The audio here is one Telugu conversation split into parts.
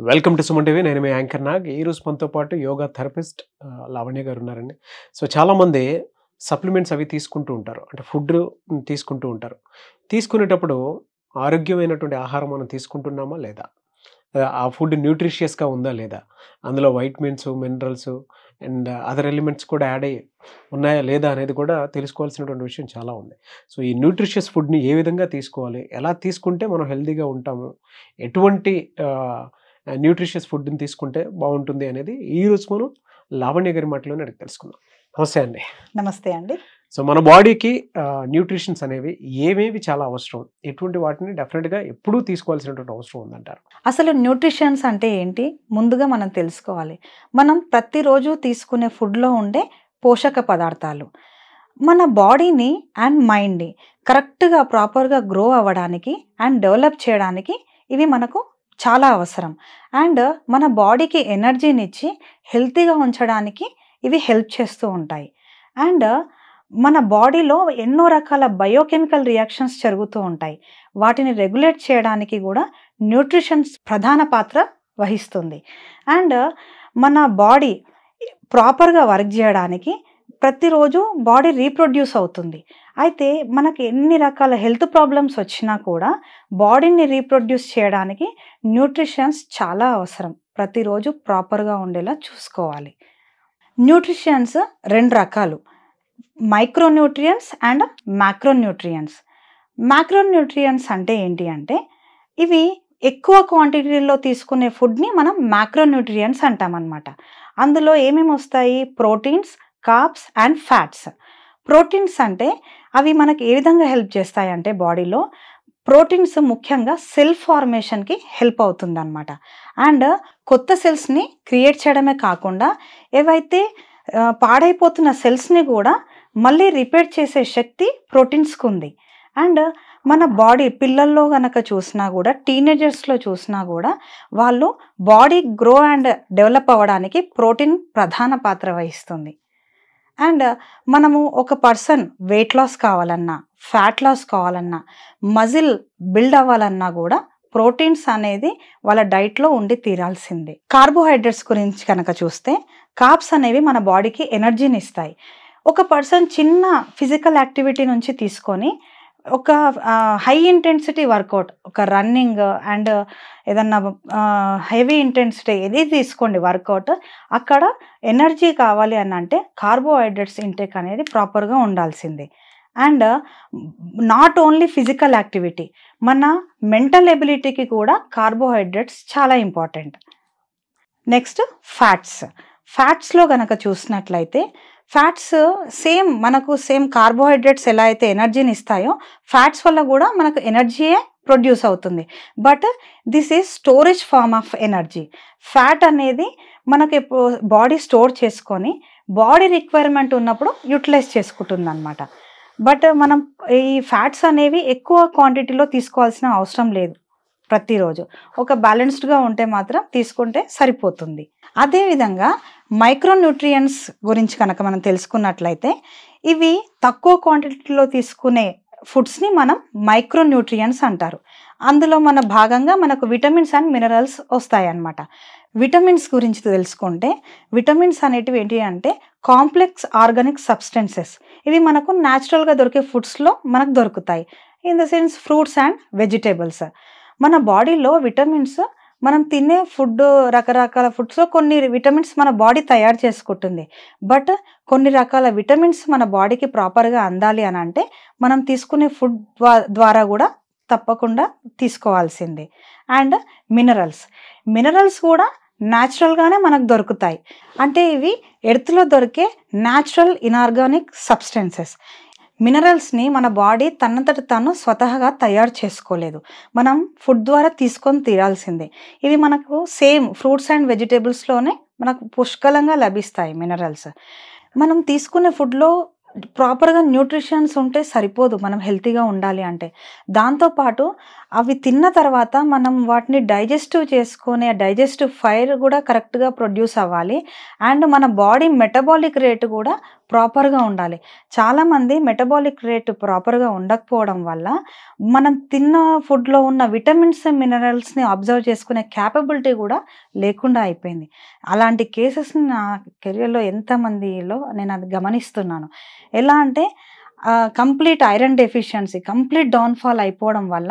Welcome to Suman TV. నేను మీ యాంకర్ నాగ్. ఈ రోజు మనతో పాటు యోగా థెరపిస్ట్ లావణ్య గారు ఉన్నారండి. సో చాలామంది సప్లిమెంట్స్ అవి తీసుకుంటూ ఉంటారు. అంటే ఫుడ్ తీసుకుంటూ ఉంటారు. తీసుకునేటప్పుడు ఆరోగ్యమైనటువంటి ఆహారం మనం తీసుకుంటున్నామా లేదా? ఆ, ఆ ఫుడ్ న్యూట్రిషియస్గా ఉందా లేదా? అందులో vitamins minerals and other elements కూడా యాడ్ అయ్యి ఉన్నాయా లేదా అనేది కూడా తెలుసుకోవాల్సినటువంటి విషయం చాలా ఉంది. సో ఈ న్యూట్రిషియస్ ఫుడ్ని ఏ విధంగా తీసుకోవాలి? ఎలా తీసుకుంటే మనం హెల్తీగా ఉంటాము? ఎటువంటి న్యూట్రిషియస్ ఫుడ్ని తీసుకుంటే బాగుంటుంది అనేది ఈ రోజు మనం లావణ్య గారి మాటలోనే అడిగి తెలుసుకుందాం. నమస్తే అండి. నమస్తే అండి. సో మన బాడీకి న్యూట్రిషన్స్ అనేవి ఏమేవి చాలా అవసరం? ఎటువంటి వాటిని డెఫినెట్గా ఎప్పుడూ తీసుకోవాల్సినటువంటి అవసరం ఉందంటారు? అసలు న్యూట్రిషన్స్ అంటే ఏంటి? ముందుగా మనం తెలుసుకోవాలి. మనం ప్రతిరోజు తీసుకునే ఫుడ్లో ఉండే పోషక పదార్థాలు. మన బాడీని అండ్ మైండ్ని కరెక్ట్గా ప్రాపర్గా గ్రో అవ్వడానికి అండ్ డెవలప్ చేయడానికి ఇవి మనకు చాలా అవసరం. అండ్ మన బాడీకి ఎనర్జీని ఇచ్చి హెల్తీగా ఉంచడానికి ఇవి హెల్ప్ చేస్తూ ఉంటాయి. అండ్ మన బాడీలో ఎన్నో రకాల బయోకెమికల్ రియాక్షన్స్ జరుగుతూ ఉంటాయి. వాటిని రెగ్యులేట్ చేయడానికి కూడా న్యూట్రిషన్స్ ప్రధాన పాత్ర వహిస్తుంది. అండ్ మన బాడీ ప్రాపర్గా వర్క్ చేయడానికి ప్రతిరోజు బాడీ రీప్రొడ్యూస్ అవుతుంది. అయితే మనకి ఎన్ని రకాల హెల్త్ ప్రాబ్లమ్స్ వచ్చినా కూడా బాడీని రీప్రొడ్యూస్ చేయడానికి న్యూట్రిషన్స్ చాలా అవసరం. ప్రతిరోజు ప్రాపర్గా ఉండేలా చూసుకోవాలి. న్యూట్రిషన్స్ రెండు రకాలు. మైక్రోన్యూట్రియన్స్ అండ్ మ్యాక్రోన్యూట్రియన్స్ మ్యాక్రోన్యూట్రియన్స్ అంటే ఏంటి అంటే ఇవి ఎక్కువ క్వాంటిటీలో తీసుకునే ఫుడ్ని మనం మ్యాక్రోన్యూట్రియన్స్ అంటామన్నమాట. అందులో ఏమేమి వస్తాయి? Proteins carbs and fats proteins అంటే అవి మనకి ఏ విధంగా హెల్ప్ చేస్తాయి అంటే బాడీలో ప్రోటీన్స్ ముఖ్యంగా సెల్ ఫార్మేషన్కి హెల్ప్ అవుతుంది అనమాట అండ్ కొత్త సెల్స్ని క్రియేట్ చేయడమే కాకుండా ఏవైతే పాడైపోతున్న సెల్స్ని కూడా మళ్ళీ రిపేర్ చేసే శక్తి ప్రోటీన్స్కి ఉంది. అండ్ మన బాడీ పిల్లల్లో కనుక చూసినా కూడా టీనేజర్స్లో చూసినా కూడా వాళ్ళు బాడీ గ్రో అండ్ డెవలప్ అవ్వడానికి ప్రోటీన్ ప్రధాన పాత్ర వహిస్తుంది. అండ్ మనము ఒక పర్సన్ వెయిట్ లాస్ కావాలన్నా ఫ్యాట్ లాస్ కావాలన్నా మజిల్ బిల్డ్ అవ్వాలన్నా కూడా ప్రోటీన్స్ అనేది వాళ్ళ డైట్లో ఉండి తీరాల్సిందే. కార్బోహైడ్రేట్స్ గురించి కనుక చూస్తే కాప్స్ అనేవి మన బాడీకి ఎనర్జీని ఇస్తాయి. ఒక పర్సన్ చిన్న ఫిజికల్ యాక్టివిటీ నుంచి తీసుకొని ఒక హై ఇంటెన్సిటీ వర్కౌట్ ఒక రన్నింగ్ అండ్ ఏదన్నా హెవీ ఇంటెన్సిటీ ఏది తీసుకోండి వర్కౌట్ అక్కడ ఎనర్జీ కావాలి అని అంటే కార్బోహైడ్రేట్స్ ఇంటేక్ అనేది ప్రాపర్గా ఉండాల్సిందే. And not only physical activity మన మెంటల్ ఎబిలిటీకి కూడా కార్బోహైడ్రేట్స్ చాలా ఇంపార్టెంట్ నెక్స్ట్ ఫ్యాట్స్ ఫ్యాట్స్లో కనుక చూసినట్లయితే ఫ్యాట్స్ సేమ్ మనకు సేమ్ కార్బోహైడ్రేట్స్ ఎలా అయితే ఎనర్జీని ఇస్తాయో ఫ్యాట్స్ వల్ల కూడా మనకు ఎనర్జీయే ప్రొడ్యూస్ అవుతుంది. But this is storage form of energy. Fat అనేది మనకి బాడీ స్టోర్ చేసుకొని బాడీ రిక్వైర్మెంట్ ఉన్నప్పుడు యూటిలైజ్ చేసుకుంటుంది అనమాట బట్ మనం ఈ ఫ్యాట్స్ అనేవి ఎక్కువ క్వాంటిటీలో తీసుకోవాల్సిన అవసరం లేదు. ప్రతిరోజు. ఒక బ్యాలెన్స్డ్గా ఉంటే మాత్రం తీసుకుంటే సరిపోతుంది. అదేవిధంగా మైక్రోన్యూట్రియంట్స్ గురించి కనుక మనం తెలుసుకున్నట్లయితే ఇవి తక్కువ క్వాంటిటీలో తీసుకునే ఫుడ్స్ని మనం మైక్రోన్యూట్రియంట్స్ అంటారు. అందులో మన భాగంగా మనకు విటమిన్స్ అండ్ మినరల్స్ వస్తాయి అన్నమాట విటమిన్స్ గురించి తెలుసుకుంటే విటమిన్స్ అనేటివి ఏంటి అంటే కాంప్లెక్స్ ఆర్గానిక్ సబ్స్టెన్సెస్ ఇవి మనకు న్యాచురల్గా దొరికే ఫుడ్స్లో మనకు దొరుకుతాయి. In the sense fruits and vegetables మన బాడీలో విటమిన్స్ మనం తినే ఫుడ్ రకరకాల ఫుడ్స్లో కొన్ని విటమిన్స్ మన బాడీ తయారు చేసుకుంటుంది. బట్ కొన్ని రకాల విటమిన్స్ మన బాడీకి ప్రాపర్గా అందాలి అని అంటే మనం తీసుకునే ఫుడ్ ద్వారా కూడా తప్పకుండా తీసుకోవాల్సింది. And minerals. మినరల్స్ కూడా న్యాచురల్గానే మనకు దొరుకుతాయి. అంటే ఇవి ఎర్త్లో దొరికే న్యాచురల్ ఇనార్గానిక్ సబ్స్టెన్సెస్. మినరల్స్ని మన బాడీ తనంతట తాను స్వతహాగా తయారు చేసుకోలేదు. మనం ఫుడ్ ద్వారా తీసుకొని తీరాల్సిందే. ఇవి మనకు సేమ్ ఫ్రూట్స్ అండ్ వెజిటేబుల్స్లోనే మనకు పుష్కలంగా లభిస్తాయి మినరల్స్. మనం తీసుకునే ఫుడ్లో ప్రాపర్గా న్యూట్రిషన్స్ ఉంటే సరిపోదు మనం హెల్తీగా ఉండాలి అంటే. దాంతోపాటు అవి తిన్న తర్వాత మనం వాటిని డైజెస్టివ్ చేసుకునే డైజెస్టివ్ ఫైర్ కూడా కరెక్ట్గా ప్రొడ్యూస్ అవ్వాలి. అండ్ మన బాడీ మెటబాలిక్ రేట్ కూడా ప్రాపర్గా ఉండాలి. చాలామంది మెటబాలిక్ రేట్ ప్రాపర్గా ఉండకపోవడం వల్ల మనం తిన్న ఫుడ్లో ఉన్న విటమిన్స్ మినరల్స్ని అబ్జర్వ్ చేసుకునే క్యాపబిలిటీ కూడా లేకుండా అయిపోయింది. అలాంటి కేసెస్ని నా కెరియర్లో ఎంతమందిలో నేను అది గమనిస్తున్నాను. ఎలా అంటే complete iron deficiency complete downfall అయిపోవడం వల్ల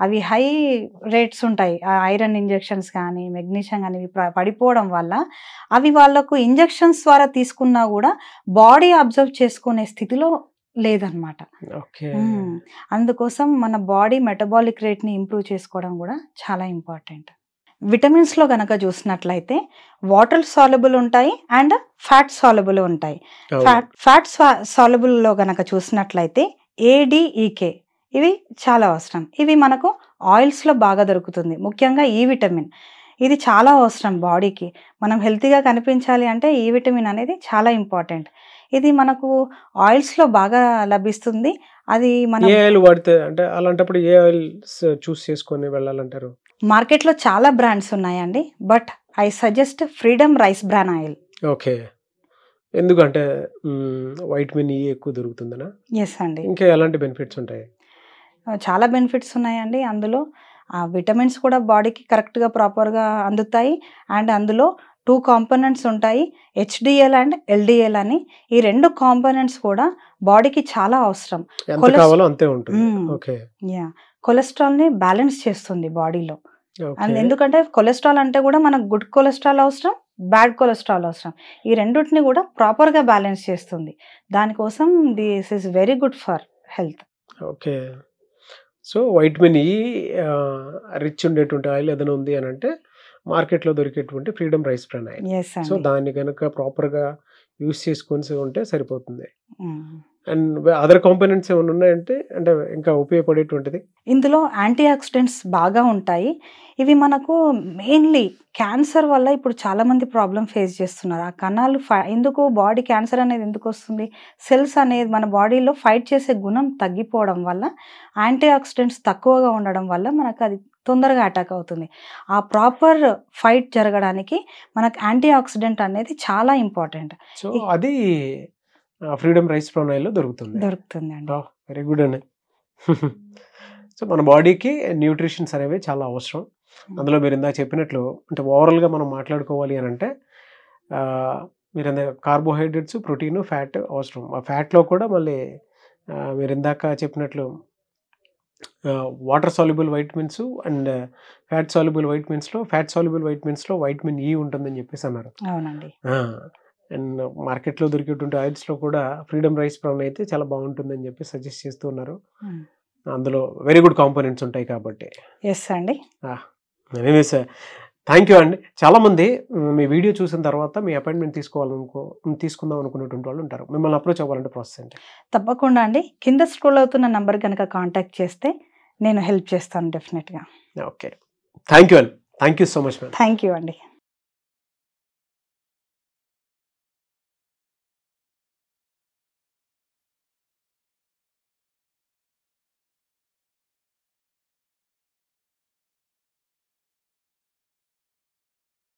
అవి హై రేట్స్ ఉంటాయి. ఐరన్ ఇంజెక్షన్స్ కానీ మెగ్నీషియం కానీ పడిపోవడం వల్ల అవి వాళ్ళకు ఇంజెక్షన్స్ ద్వారా తీసుకున్నా కూడా బాడీ అబ్జర్వ్ చేసుకునే స్థితిలో లేదనమాట. అందుకోసం మన బాడీ మెటబాలిక్ రేట్ని ఇంప్రూవ్ చేసుకోవడం కూడా చాలా ఇంపార్టెంట్. విటమిన్స్లో గనక చూసినట్లయితే వాటర్ సాలబుల్ ఉంటాయి అండ్ ఫ్యాట్ సాలబుల్ ఉంటాయి. ఫ్యాట్ ఫ్యాట్ సాలబుల్లో గనక చూసినట్లయితే ఏడిఈకే ఇవి చాలా అవసరం. ఇవి మనకు ఆయిల్స్లో బాగా దొరుకుతుంది. ముఖ్యంగా ఈ విటమిన్ ఇది చాలా అవసరం బాడీకి మనం హెల్తీగా కనిపించాలి అంటే ఈ విటమిన్ అనేది చాలా ఇంపార్టెంట్ ఇది మనకు ఆయిల్స్లో బాగా లభిస్తుంది. అది మనం ఏ ఆయిల్ వాడితే అంటే అలాంటప్పుడు ఏ ఆయిల్ చూస్ చేసుకొని వెళ్ళాలంటారు? మార్కెట్లో చాలా బ్రాండ్స్ ఉన్నాయండి but I suggest Freedom rice bran oil. Okay. ఎందుకంటే వైటమిన్ ఈ ఎక్కువ దొరుకుతుందనా? ఎస్ అండి. ఇంకా ఎలాంటి బెనిఫిట్స్ ఉంటాయి? చాలా బెనిఫిట్స్ ఉన్నాయండి. అందులో ఆ విటమిన్స్ కూడా బాడీకి కరెక్ట్గా ప్రాపర్గా అందుతాయి. అండ్ అందులో టూ కాంపోనెంట్స్ ఉంటాయి హెచ్డిఎల్ అండ్ ఎల్డిఎల్ అని. ఈ రెండు కాంపోనెంట్స్ కూడా బాడీకి చాలా అవసరం. కొలెస్ట్రాల్ని బ్యాలెన్స్ చేస్తుంది బాడీలో. అండ్ ఎందుకంటే కొలెస్ట్రాల్ అంటే కూడా మనకు గుడ్ కొలెస్ట్రాల్ అవసరం బ్యాడ్ కొలెస్ట్రాల్ అవసరం. ఈ రెండింటిని కూడా ప్రాపర్గా బ్యాలెన్స్ చేస్తుంది. దానికోసం this is very good for health. Okay. So vitamin E rich ఉండేటువంటి ఆయిల్ ఏదైనా ఉంది అని అంటే మార్కెట్లో దొరికేటువంటి Freedom rice bran oil so దాన్ని కనుక ప్రాపర్గా యూస్ చేసుకొని ఉంటే సరిపోతుంది. అండ్ అదర్ కాంపోనెంట్స్ ఏమైనా ఉన్నాయంటే అంటే ఇంకా ఉపయోగపడేటువంటిది? ఇందులో యాంటీ ఆక్సిడెంట్స్ బాగా ఉంటాయి. ఇవి మనకు మెయిన్లీ క్యాన్సర్ వల్ల ఇప్పుడు చాలా మంది ప్రాబ్లం ఫేస్ చేస్తున్నారు. ఆ కణాలు ఎందుకు బాడీ క్యాన్సర్ అనేది ఎందుకు వస్తుంది? సెల్స్ అనేది మన బాడీలో ఫైట్ చేసే గుణం తగ్గిపోవడం వల్ల యాంటీ ఆక్సిడెంట్స్ తక్కువగా ఉండడం వల్ల మనకు అది తొందరగా అటాక్ అవుతుంది. ఆ ప్రాపర్ ఫైట్ జరగడానికి మనకు యాంటీ ఆక్సిడెంట్ అనేది చాలా ఇంపార్టెంట్ సో అది ఫ్రీడమ్ రైస్ బ్రౌన్ ఆయిల్లో దొరుకుతుంది. దొరుకుతుందండి. వెరీ గుడ్ అండి సో మన బాడీకి న్యూట్రిషన్స్ అనేవి చాలా అవసరం. అందులో మీరు ఇందాక చెప్పినట్లు అంటే ఓవరాల్గా మనం మాట్లాడుకోవాలి అని అంటే మీరు ఇందాక కార్బోహైడ్రేట్స్ ప్రోటీన్ ఫ్యాట్ అవసరం. ఆ ఫ్యాట్లో కూడా మళ్ళీ మీరు ఇందాక చెప్పినట్లు water soluble vitamins and fat soluble వైటమిన్స్లో fat soluble వైటమిన్స్లో వైటమిన్ ఈ ఉంటుందని చెప్పేసి అన్నారు. అవునండి. అండ్ మార్కెట్లో దొరికేటువంటి ఆయిల్స్లో కూడా ఫ్రీడమ్ రైస్ బ్రౌన్ అయితే చాలా బాగుంటుందని చెప్పి సజెస్ట్ చేస్తూ ఉన్నారు. Mm. అందులో వెరీ గుడ్ కాంపోనెంట్స్ ఉంటాయి కాబట్టి. ఎస్ అండి. ఎనీవేస్ థ్యాంక్ యూ అండి చాలామంది మ్, మీ వీడియో చూసిన తర్వాత మీ అపాయింట్మెంట్ తీసుకోవాలనుకో తీసుకుందాం అనుకునేటువంటి వాళ్ళు ఉంటారు. మిమ్మల్ని అప్రోచ్ అవ్వాలంటే ప్రాసెస్ ఏంటి? తప్పకుండా అండి. కింద స్క్రోల్ అవుతున్న నంబర్ కనుక కాంటాక్ట్ చేస్తే నేను హెల్ప్ చేస్తాను డెఫినెట్గా. ఓకే. థ్యాంక్ యూ అండి. Thank you so much thank you అండి.